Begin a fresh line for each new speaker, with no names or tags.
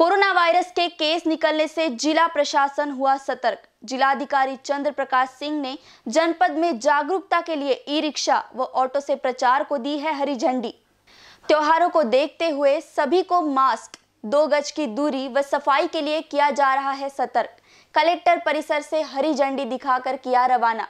Corona virus के case निकलने से जिला प्रशासन हुआ सतर्क। जिलाधिकारी चंद्र प्रकाश सिंह ने जनपद में जागरूकता के लिए ई रिक्शा व ऑटो से प्रचार को दी है हरी झंडी। त्योहारों को देखते हुए सभी को मास्क, दो गज की दूरी व सफ़ाई के लिए किया जा रहा है सतर्क। कलेक्टर परिसर से हरी झंडी दिखाकर किया रवाना।